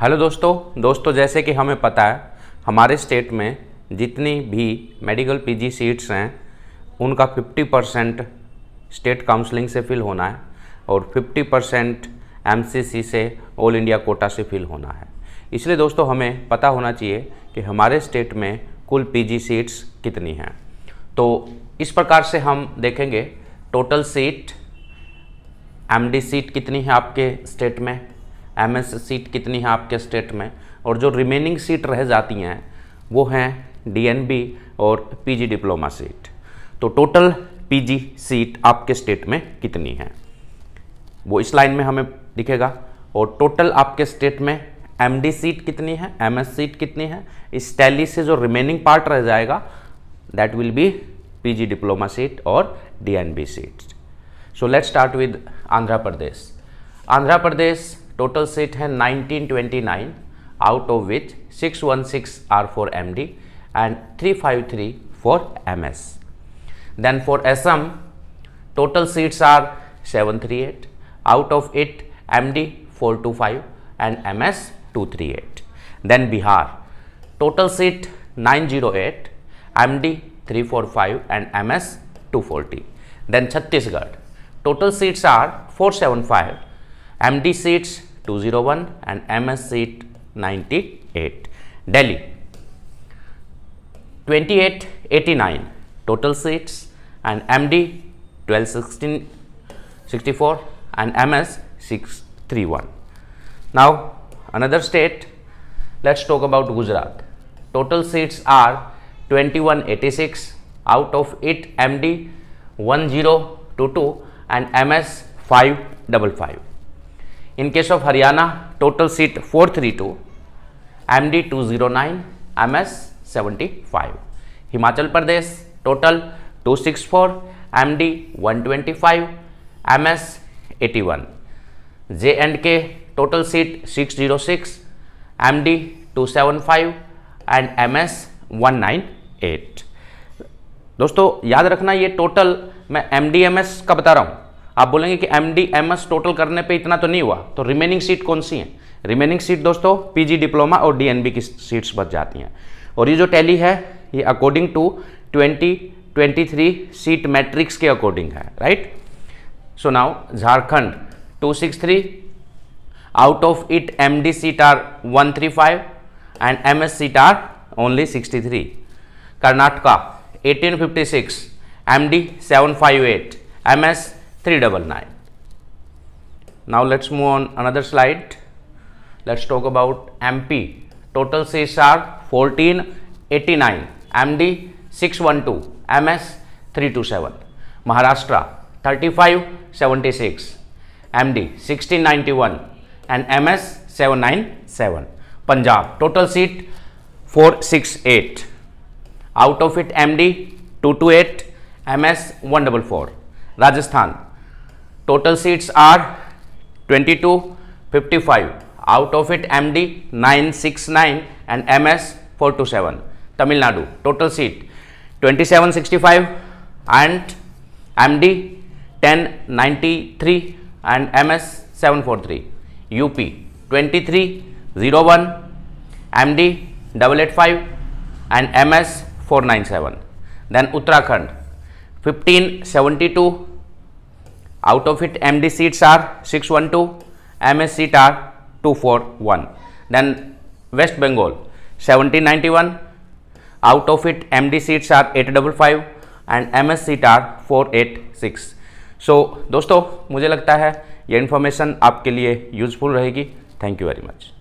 Hello दोस्तों दोस्तों जैसे कि हमें पता है, हमारे स्टेट में जितनी भी मेडिकल पीजी सीट्स हैं, उनका 50 परसेंट स्टेट काउंसलिंग से फिल होना है और 50 परसेंट एमसीसी से ऑल इंडिया कोटा से फिल होना है। इसलिए दोस्तों हमें पता होना चाहिए कि हमारे स्टेट में कुल पीजी सीट्स कितनी हैं। तो इस प्रकार से हम देखेंगे, टोटल सीट एमडी सीट कितनी है आपके स्टेट में? एमएस सीट कितनी है आपके स्टेट में? और जो रिमेनिंग सीट रह जाती हैं, वो हैं डीएनबी और पीजी डिप्लोमा सीट तो टोटल पीजी सीट आपके स्टेट में कितनी है? वो इस लाइन में हमें दिखेगा। और टोटल आपके स्टेट में एमडी सीट कितनी है? एमएस सीट कितनी है? इस टैली से जो रिमेनिंग पार्ट रह जाएगा that will be PG diploma seat और DNB seat so let's start with Andhra Pradesh Andhra Pradesh total seat है 1929 out of which 616 one six are for M D and three five three for M S then for SM total seats are 738 out of it M D four two five and MS 238 then Bihar total seat nine zero eight M D three four five and MS 240 then Chhattisgarh total seats are 475 MD seats 201 and MS seat 98. Delhi 2889 total seats and MD 1216 64 and MS 631. Now another state let's talk about Gujarat. Total seats are 2186 out of it MD 1022 and MS 555. In case of Haryana total seat 432 three two M D two zero nine M S Himachal Pradesh total 264 six four M D one twenty J and K total seat 606 zero six M D two seven five and M 198 दोस्तों, याद रखना ये total मैं M का बता रहा हूँ। आप बोलेंगे कि M D M S total करने पे इतना तो नहीं हुआ तो रिमेनिंग सीट कौन सी है? रिमेनिंग सीट दोस्तों पीजी डिप्लोमा और डीएनबी की सीट्स बच जाती हैं। और ये जो टैली है, ये अकॉर्डिंग टू 2023 सीट मैट्रिक्स के अकॉर्डिंग है right so now Jharkhand 263 out of it M D seat are 135 and M S seat are only 63 Karnataka 1856 M D 758 M S 399 now let's move on another slide. Let's talk about mp total seats are 1489 md 612 ms 327 maharashtra 3576 md 1691 and ms 797 punjab total seat 468 out of it md 228 ms 144 rajasthan total seats are 22 55 out of it md 969 and ms 427 tamil nadu total seat 2765 and md 1093 and ms 743 up 2301 md 885 and ms 497 then uttarakhand 1572 out of it M D seats are six one two M S seat are 241 then West Bengal seventeen ninety one out of it M D seats are 855 and M S seat are 486 so दोस्तों, मुझे लगता है ये information आपके लिए useful रहेगी. Thank you very much